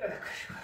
Yeah.